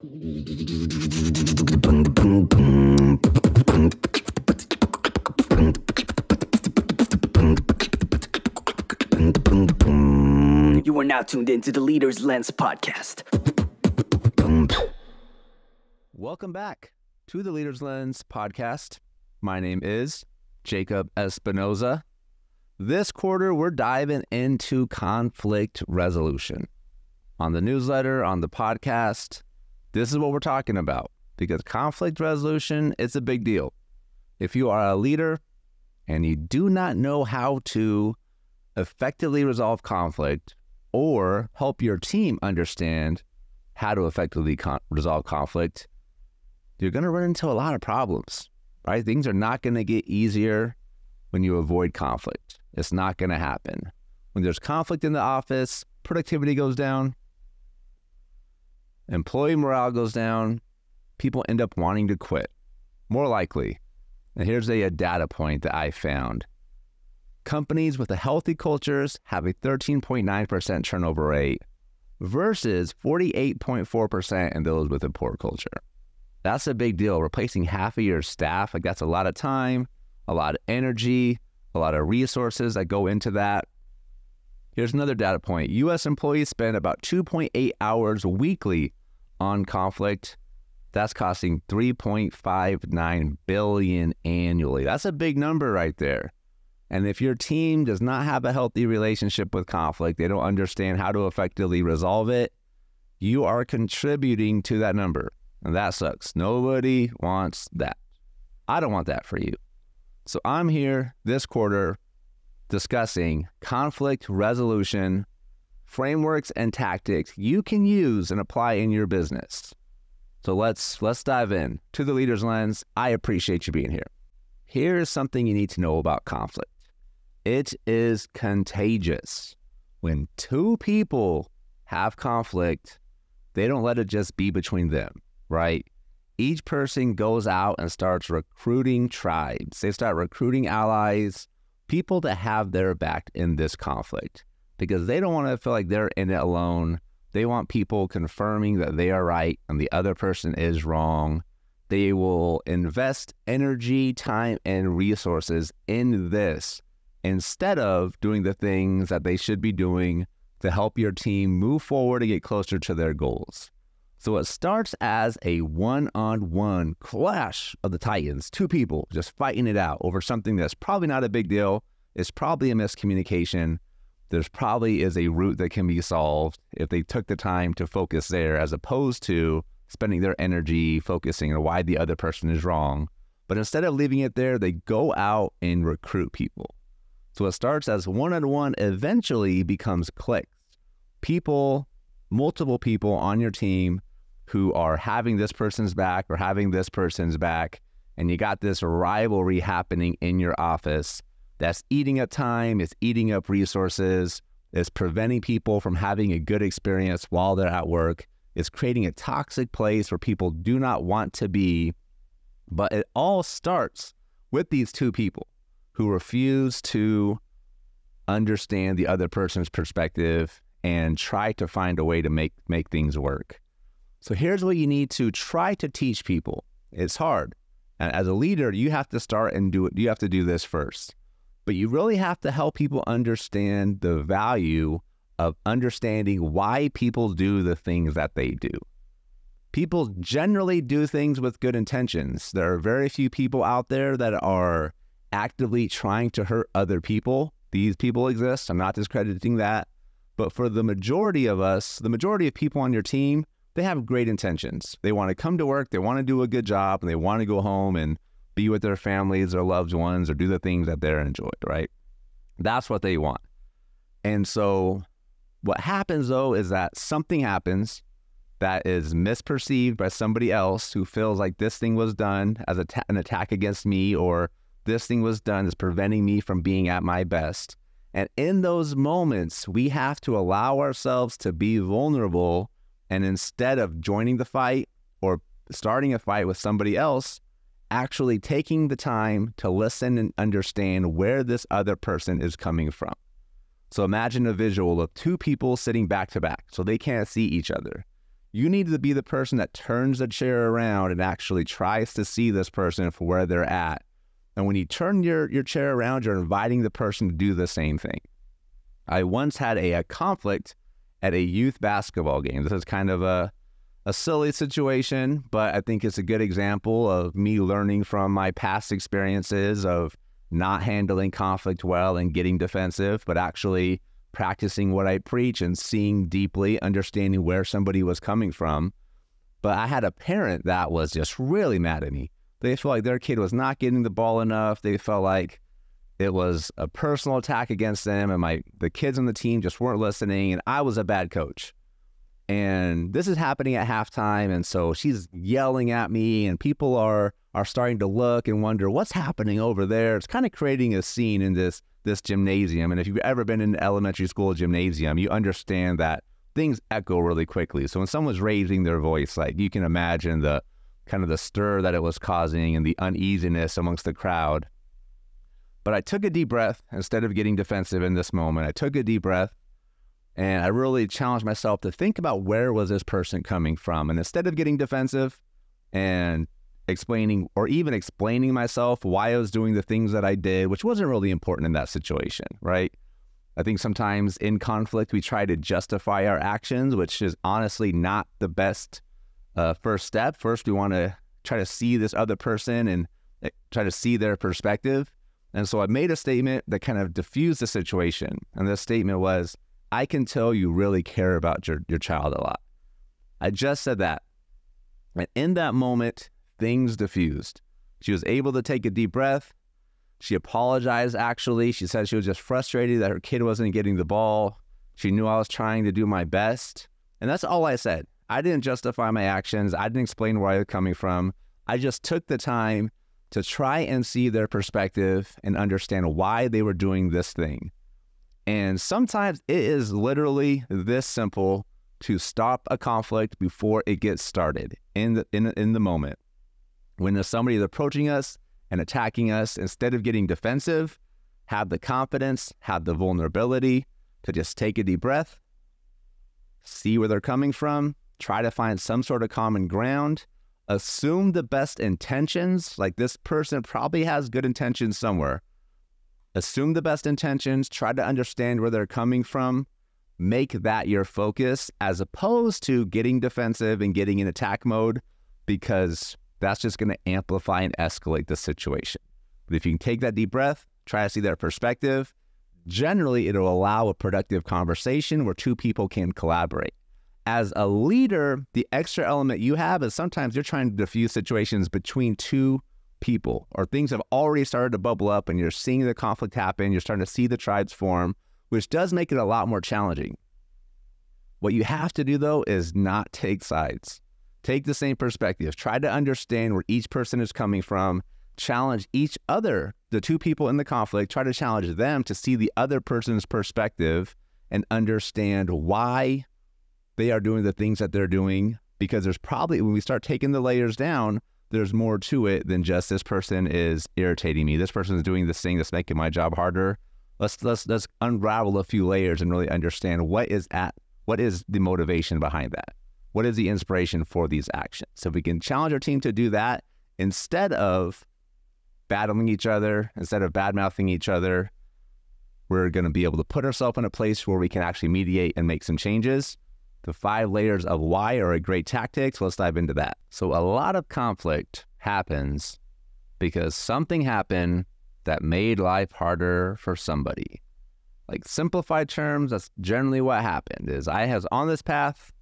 You are now tuned into the Leader's Lens podcast. Welcome back to the Leader's Lens podcast. My name is Jacob Espinoza. This quarter, we're diving into conflict resolution. On the newsletter, on the podcast, this is what we're talking about because conflict resolution is a big deal. If you are a leader and you do not know how to effectively resolve conflict or help your team understand how to effectively con- resolve conflict, you're going to run into a lot of problems, right? Things are not going to get easier when you avoid conflict. It's not going to happen. When there's conflict in the office, productivity goes down, employee morale goes down, people end up wanting to quit. More likely. And here's a, a data point that I found. Companies with a healthy cultures have a 13.9% turnover rate versus 48.4% in those with a poor culture. That's a big deal. Replacing half of your staff, like that's a lot of time, a lot of energy, a lot of resources that go into that. Here's another data point US employees spend about 2.8 hours weekly on conflict. That's costing 3.59 billion annually. That's a big number right there. And if your team does not have a healthy relationship with conflict, they don't understand how to effectively resolve it, you are contributing to that number. And that sucks. Nobody wants that. I don't want that for you. So I'm here this quarter discussing conflict resolution frameworks and tactics you can use and apply in your business. So let's let's dive in to the leader's lens. I appreciate you being here. Here's something you need to know about conflict. It is contagious. When two people have conflict, they don't let it just be between them, right? Each person goes out and starts recruiting tribes. They start recruiting allies, people to have their back in this conflict because they don't want to feel like they're in it alone. They want people confirming that they are right and the other person is wrong. They will invest energy, time, and resources in this instead of doing the things that they should be doing to help your team move forward and get closer to their goals. So it starts as a one on one clash of the Titans, two people just fighting it out over something that's probably not a big deal. It's probably a miscommunication. There's probably is a root that can be solved if they took the time to focus there as opposed to spending their energy focusing on why the other person is wrong. But instead of leaving it there, they go out and recruit people. So it starts as one on one, eventually becomes cliques. People, multiple people on your team who are having this person's back or having this person's back, and you got this rivalry happening in your office that's eating up time, it's eating up resources, it's preventing people from having a good experience while they're at work, it's creating a toxic place where people do not want to be. But it all starts with these two people who refuse to understand the other person's perspective and try to find a way to make make things work. So here's what you need to try to teach people. It's hard. And as a leader, you have to start and do it. You have to do this first. But you really have to help people understand the value of understanding why people do the things that they do. People generally do things with good intentions. There are very few people out there that are actively trying to hurt other people. These people exist. I'm not discrediting that. But for the majority of us, the majority of people on your team, they have great intentions. They want to come to work, they want to do a good job, and they want to go home and be with their families or loved ones or do the things that they're enjoyed, right? That's what they want. And so what happens though is that something happens that is misperceived by somebody else who feels like this thing was done as ta- an attack against me or this thing was done is preventing me from being at my best. And in those moments, we have to allow ourselves to be vulnerable. And instead of joining the fight or starting a fight with somebody else, actually taking the time to listen and understand where this other person is coming from. So imagine a visual of two people sitting back to back so they can't see each other. You need to be the person that turns the chair around and actually tries to see this person for where they're at. And when you turn your, your chair around, you're inviting the person to do the same thing. I once had a, a conflict at a youth basketball game. This is kind of a a silly situation, but I think it's a good example of me learning from my past experiences of not handling conflict well and getting defensive, but actually practicing what I preach and seeing deeply, understanding where somebody was coming from. But I had a parent that was just really mad at me. They felt like their kid was not getting the ball enough. They felt like it was a personal attack against them and my the kids on the team just weren't listening and I was a bad coach. And this is happening at halftime. And so she's yelling at me, and people are are starting to look and wonder what's happening over there. It's kind of creating a scene in this this gymnasium. And if you've ever been in an elementary school gymnasium, you understand that things echo really quickly. So when someone's raising their voice, like you can imagine the kind of the stir that it was causing and the uneasiness amongst the crowd. But I took a deep breath instead of getting defensive in this moment. I took a deep breath and I really challenged myself to think about where was this person coming from. And instead of getting defensive and explaining or even explaining myself why I was doing the things that I did, which wasn't really important in that situation, right? I think sometimes in conflict, we try to justify our actions, which is honestly not the best uh, first step. First, we want to try to see this other person and eh, try to see their perspective. And so I made a statement that kind of diffused the situation. And this statement was, I can tell you really care about your, your child a lot. I just said that. And in that moment, things diffused. She was able to take a deep breath. She apologized, actually. She said she was just frustrated that her kid wasn't getting the ball. She knew I was trying to do my best. And that's all I said. I didn't justify my actions. I didn't explain where I was coming from. I just took the time to try and see their perspective and understand why they were doing this thing. And sometimes it is literally this simple to stop a conflict before it gets started in the, in, in the moment. When somebody is approaching us and attacking us, instead of getting defensive, have the confidence, have the vulnerability to just take a deep breath, see where they're coming from, try to find some sort of common ground, assume the best intentions. Like this person probably has good intentions somewhere assume the best intentions, try to understand where they're coming from, make that your focus as opposed to getting defensive and getting in attack mode because that's just going to amplify and escalate the situation. But if you can take that deep breath, try to see their perspective, generally it'll allow a productive conversation where two people can collaborate. As a leader, the extra element you have is sometimes you're trying to diffuse situations between two people or things have already started to bubble up and you're seeing the conflict happen, you're starting to see the tribes form, which does make it a lot more challenging. What you have to do though is not take sides. Take the same perspective. Try to understand where each person is coming from. Challenge each other, the two people in the conflict, try to challenge them to see the other person's perspective and understand why they are doing the things that they're doing. Because there's probably, when we start taking the layers down, there's more to it than just this person is irritating me. This person is doing this thing that's making my job harder. Let's let's let's unravel a few layers and really understand what is at what is the motivation behind that. What is the inspiration for these actions? So if we can challenge our team to do that instead of battling each other, instead of bad mouthing each other, we're going to be able to put ourselves in a place where we can actually mediate and make some changes the five layers of why are a great tactic. So let's dive into that. So a lot of conflict happens because something happened that made life harder for somebody. Like simplified terms, that's generally what happened is I was on this path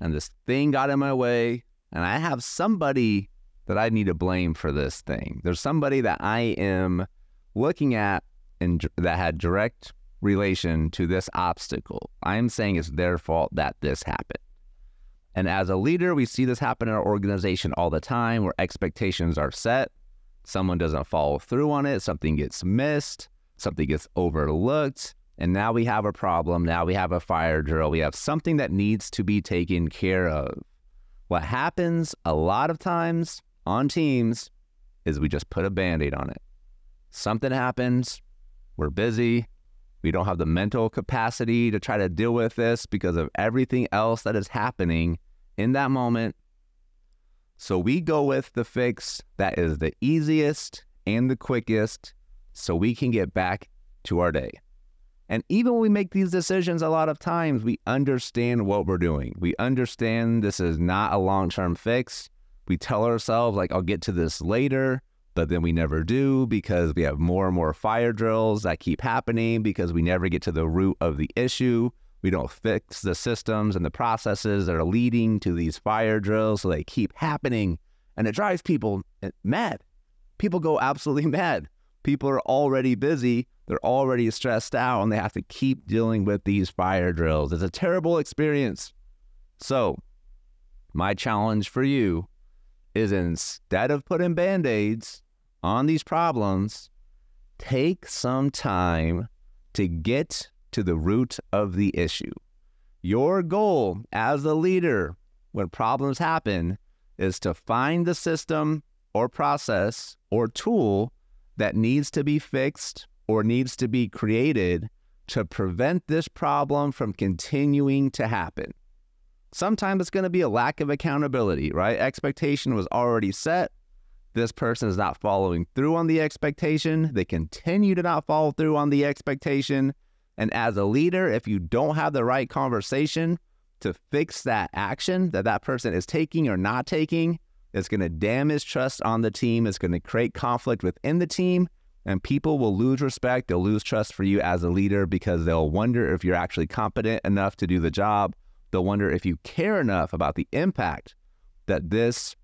and this thing got in my way and I have somebody that I need to blame for this thing. There's somebody that I am looking at and that had direct relation to this obstacle. I'm saying it's their fault that this happened. And as a leader, we see this happen in our organization all the time where expectations are set, someone doesn't follow through on it, something gets missed, something gets overlooked, and now we have a problem. Now we have a fire drill. We have something that needs to be taken care of. What happens a lot of times on teams is we just put a band aid on it. Something happens, we're busy, we don't have the mental capacity to try to deal with this because of everything else that is happening in that moment. So we go with the fix that is the easiest and the quickest so we can get back to our day. And even when we make these decisions, a lot of times we understand what we're doing. We understand this is not a long term fix. We tell ourselves, like, I'll get to this later, but then we never do because we have more and more fire drills that keep happening because we never get to the root of the issue. We don't fix the systems and the processes that are leading to these fire drills, so they keep happening. And it drives people mad. People go absolutely mad. People are already busy, they're already stressed out, and they have to keep dealing with these fire drills. It's a terrible experience. So, my challenge for you is instead of putting band aids on these problems, take some time to get to the root of the issue. Your goal as a leader when problems happen is to find the system or process or tool that needs to be fixed or needs to be created to prevent this problem from continuing to happen. Sometimes it's going to be a lack of accountability, right? Expectation was already set. This person is not following through on the expectation. They continue to not follow through on the expectation. And as a leader, if you don't have the right conversation to fix that action that that person is taking or not taking, it's going to damage trust on the team. It's going to create conflict within the team. And people will lose respect. They'll lose trust for you as a leader because they'll wonder if you're actually competent enough to do the job. They'll wonder if you care enough about the impact that this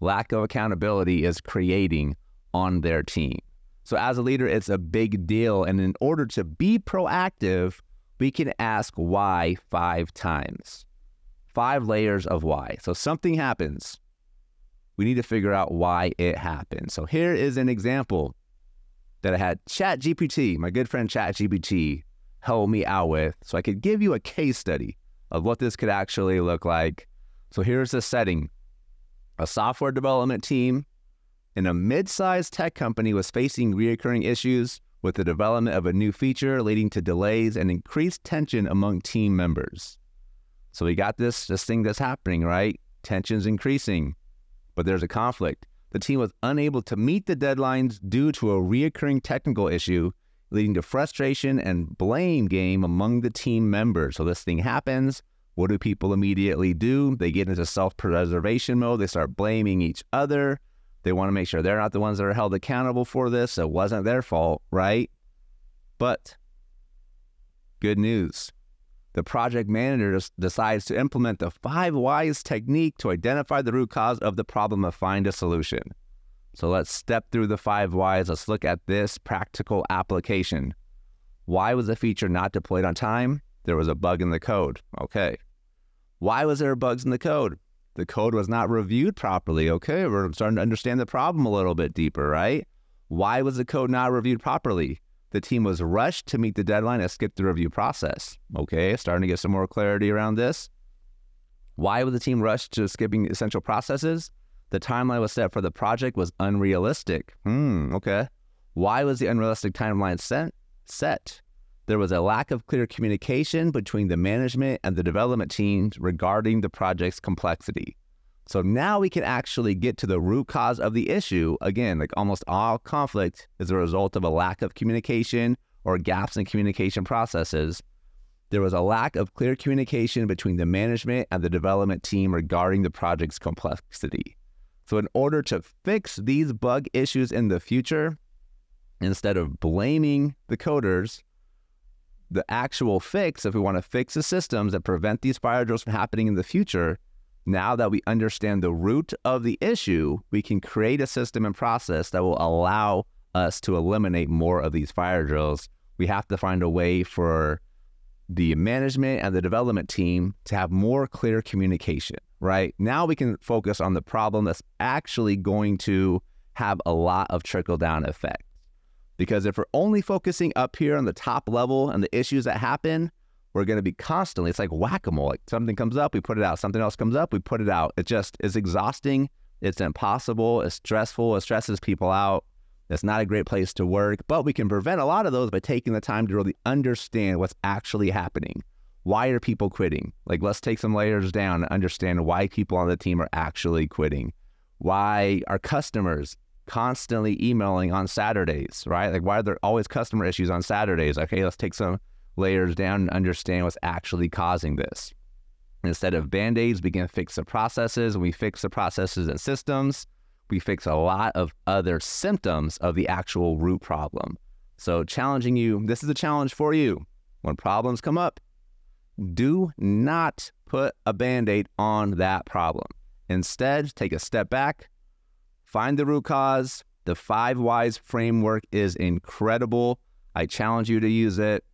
lack of accountability is creating on their team. So, as a leader, it's a big deal. And in order to be proactive, we can ask why five times. Five layers of why. So, something happens. We need to figure out why it happened. So, here is an example that I had ChatGPT, my good friend ChatGPT, help me out with so I could give you a case study of what this could actually look like. So, here's the setting a software development team and a mid-sized tech company was facing reoccurring issues with the development of a new feature leading to delays and increased tension among team members. So we got this this thing that's happening, right? Tension's increasing, but there's a conflict. The team was unable to meet the deadlines due to a reoccurring technical issue, leading to frustration and blame game among the team members. So this thing happens. What do people immediately do? They get into self-preservation mode. They start blaming each other. They want to make sure they're not the ones that are held accountable for this. It wasn't their fault, right? But good news. The project manager decides to implement the five whys technique to identify the root cause of the problem and find a solution. So let's step through the five whys. Let's look at this practical application. Why was the feature not deployed on time? There was a bug in the code. Okay. Why was there bugs in the code? the code was not reviewed properly. Okay, we're starting to understand the problem a little bit deeper, right? Why was the code not reviewed properly? The team was rushed to meet the deadline and skipped the review process. Okay, starting to get some more clarity around this. Why was the team rushed to skipping essential processes? The timeline was set for the project was unrealistic. Hmm, okay. Why was the unrealistic timeline set? Set. There was a lack of clear communication between the management and the development teams regarding the project's complexity. So now we can actually get to the root cause of the issue. Again, like almost all conflict is a result of a lack of communication or gaps in communication processes. There was a lack of clear communication between the management and the development team regarding the project's complexity. So, in order to fix these bug issues in the future, instead of blaming the coders, the actual fix, if we want to fix the systems that prevent these fire drills from happening in the future, now that we understand the root of the issue, we can create a system and process that will allow us to eliminate more of these fire drills. We have to find a way for the management and the development team to have more clear communication, right? Now we can focus on the problem that's actually going to have a lot of trickle down effect. Because if we're only focusing up here on the top level and the issues that happen, we're going to be constantly, it's like whack a mole. Like something comes up, we put it out. Something else comes up, we put it out. It just is exhausting. It's impossible. It's stressful. It stresses people out. It's not a great place to work, but we can prevent a lot of those by taking the time to really understand what's actually happening. why are people quitting? Like, let's take some layers down and understand why people on the team are actually quitting. Why are customers constantly emailing on Saturdays, right? Like, why are there always customer issues on Saturdays? Okay, let's take some layers down and understand what's actually causing this. Instead of band aids, we can fix the processes. We fix the processes and systems. We fix a lot of other symptoms of the actual root problem. So, challenging you this is a challenge for you. When problems come up, do not put a band aid on that problem. Instead, take a step back, find the root cause. The five whys framework is incredible. I challenge you to use it.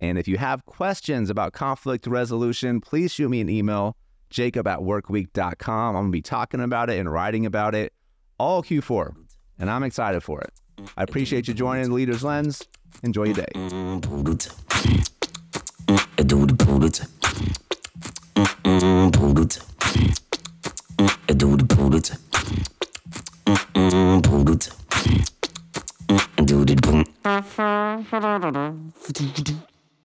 And if you have questions about conflict resolution, please shoot me an email, jacob at workweek.com. I'm going to be talking about it and writing about it all Q4, and I'm excited for it. I appreciate you joining Leader's Lens. Enjoy your day. Brodet. brodet. Brodet. Brodet. Brodet. Brodet. Brodet.